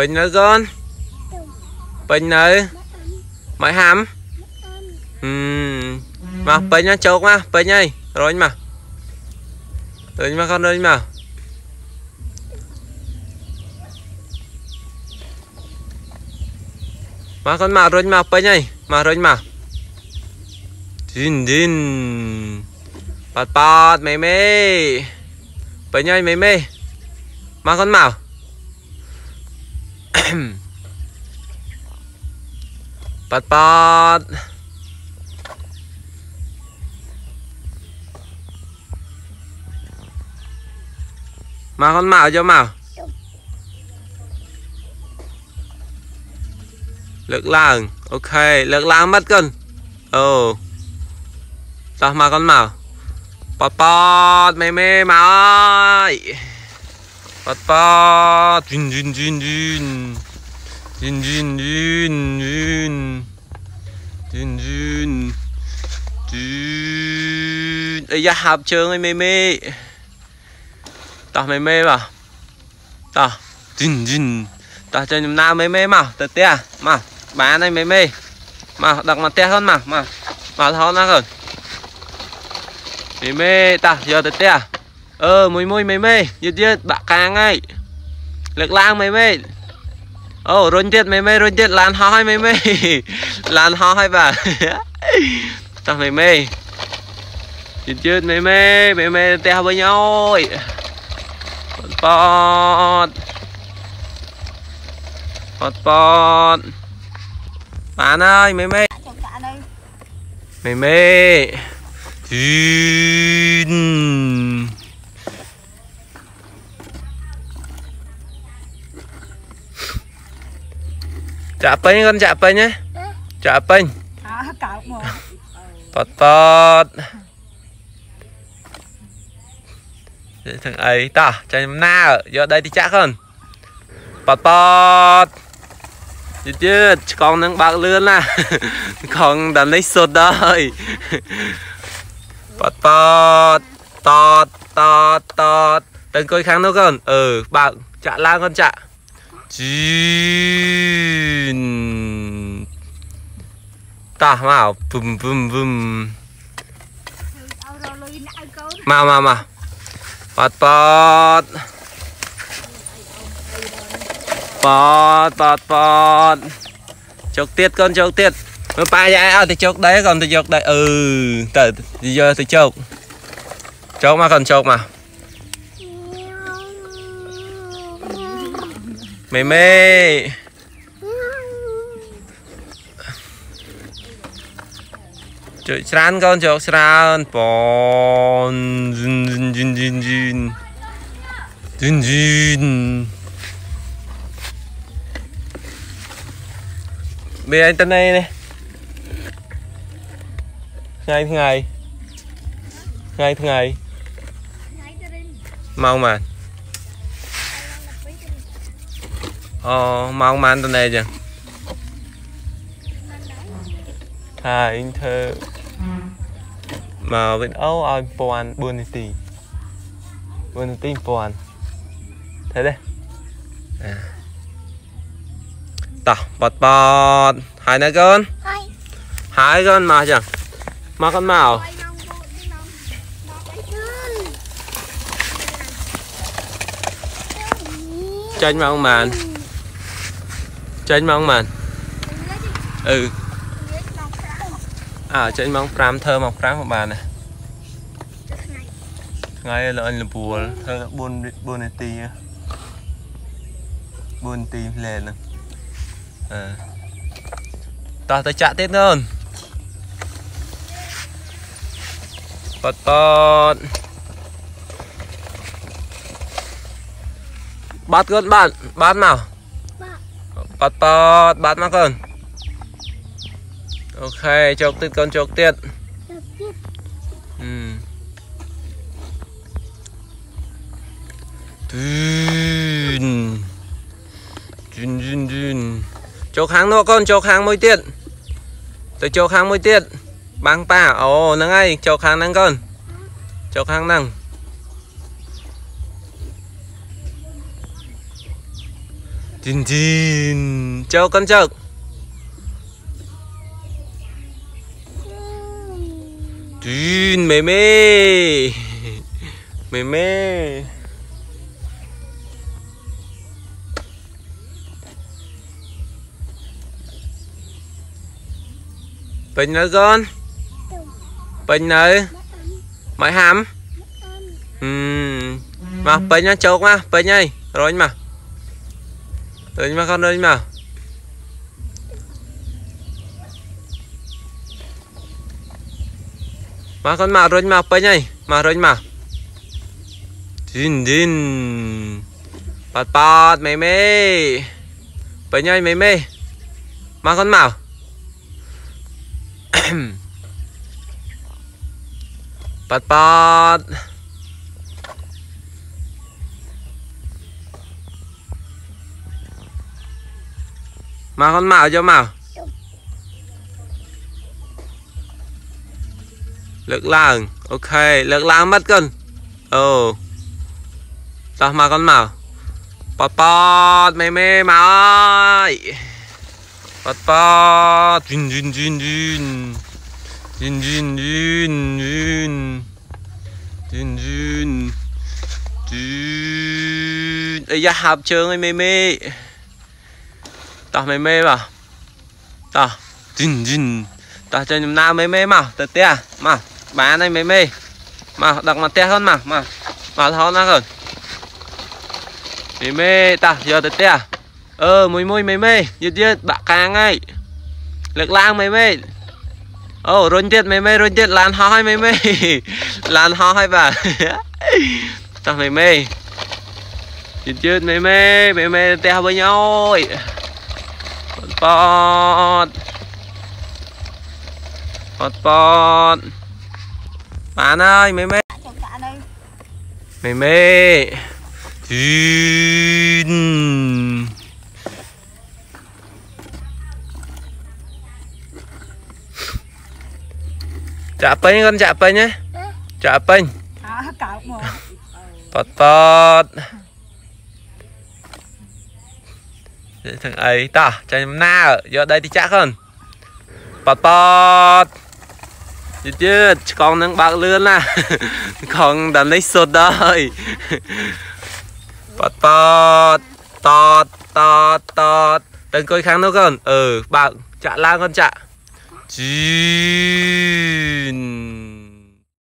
Bình nữa con Bình nữa Mày hàm? Ừm. Mà, Bình nha chốt mà, Bình ơi, Rồi mà. Rồi mà, con rồi mà. Mà, con mà, rồi mà, Bình ơi. Mà, rồi mà. Din din Bọt bọt mày mê. Bình ơi mày mê. Mà, con màu Bọt bọt Mà con mạo cho mạo Lực làng. Ok, lực làng mất con Ồ. Oh. Đó mà con mạo Bọt bọt mê mê mà ơi Bọt bọt Dün dün dün dün Dün dün dün dün. Dün dün Dün. Ây da hạp trường ơi mê mê. Tao mê mê vào Tao Dün dün. Tao cho nhầm nào mê mê mà. Tớ à, Mà Bà này mê mê. Mà đặt mặt tia hơn mà. Mà Mà thó nó rồi, mê mê ta giờ tới à, ờ mùi mùi mê mê. Dứt dứt bạc càng ngay, lực lang mê mê. អូរុញទៀតមេមេរុញទៀតឡានហោះហើយមេមេឡានហោះហើយបាទតោះមេមេយឺតយឺតមេមេមេមេផ្ទះវិញអើយបងប៉តប៉តប៉តបានហើយមេមេមេមេអឺ ចាក់ពេញកូនចាក់ពេញណាចាក់ពេញអាកោបមកតតតទាំងអីតោះចាញ់ដំណើរយកដីទៅចាក់កូនបតបតទៀតទៀតឆ្កងនឹងបើកលឿនណាឆ្កងដល់នេះសុទ្ធហើយបតបតតតតតទៅអង្គុយខាងនោះកូនអឺបើកចាក់ឡើងកូនចាក់ June. Tah mau bum bum bum. Mau mau mau. Pot pot. Pot pot pot. Chốt tiết con chốt tiết. Mà ba dạ ở thì chốt đấy còn thì chốt đấy. Ừ, từ giờ thì chốt. Chốt mà còn chốt mà. មេមេជួយស្រានកូនជោគស្រានបងជីនជីនជីនជីនជីនជីនបេអីតណៃនេះថ្ងៃថ្ងៃថ្ងៃថ្ងៃម៉ោងម៉ាត់ Ờ, mau mà anh tên này chứ. Hai anh thơ. Mà bên Âu ai poan buôn đi tì Buôn đi tì poan Thế đây À. Ta bọt bọt. Hai nè con. Hai. Con mà chẳng mà con màu. Tranh mà ông màn ចេញម៉ោងម៉ានអឺអើចេញម៉ោង5ធ្វើម៉ោង5ក៏បានដែរថ្ងៃឡើយលពួលធ្វើ4 4នាទី4នាទីផ្លែហ្នឹងអឺតោះទៅចាក់ទៀតណូនបតតបាត់គាត់បាត់បាត់មក bát mà con ok chọc tiết con chọc tiết ừ. Dün. Dün dün dün. Chọc hàng nữa con, chọc hàng môi tiết. Tôi chọc hàng môi tiết. Bang pa. Ồ, nâng ai, chọc hàng nâng con. Chọc hàng nâng. Chín chín châu con châu chín mê mê mê mê Bình nữa con? Bình nữa Mãi hàm? Ừm. Mà Bình nha chốt mà Bình nhây Rồi mà rồi mà con rồi mà Mà con mà rồi mà Bình nhảy. Mà rồi mà Din din pat pat mày mê. Bình nhảy, mày mê. Mà con mào pat pat Mà con mạo cho mạo. Lực làng, Ok, lực làng mất con Ồ. Sao mà con mạo. Bọt bọt mê mê mà ơi. Bọt bọt. Dùn dùn dùn dùn dùn dùn dùn dùn dùn dùn dùn Ây da hạp trường ơi mê mê. តោះមេមេបាទតោះជីនជីនតោះចេញដំណើរមេមេមកទៅផ្ទះមកបានហើយមេមេមកដឹកមកផ្ទះហ្នឹងមកមកមកហោណាកូនមេមេតោះយកទៅផ្ទះអឺមួយមួយមេមេយឺតយឺតបាក់កាងហើយលើកឡើងមេមេអូរុញទៀតមេមេរុញទៀតឡានហោះហើយមេមេឡានហោះហើយបាទតោះមេមេយឺតយឺតមេមេមេមេផ្ទះវិញអើយ បតបតបតបានហើយមេមេមេមេអ៊ីនចាក់ពេញកូនចាក់ពេញណាចាក់ពេញអើកោកមកបតបត thằng ấy ta cho em na giờ đây thì chắc hơn bọt bọt chứ chứ con đang bạc lươn là con đã lấy sốt đời bọt bọt tọt tọt tọt đừng coi kháng đâu con ừ bạn chạ la con chạ chín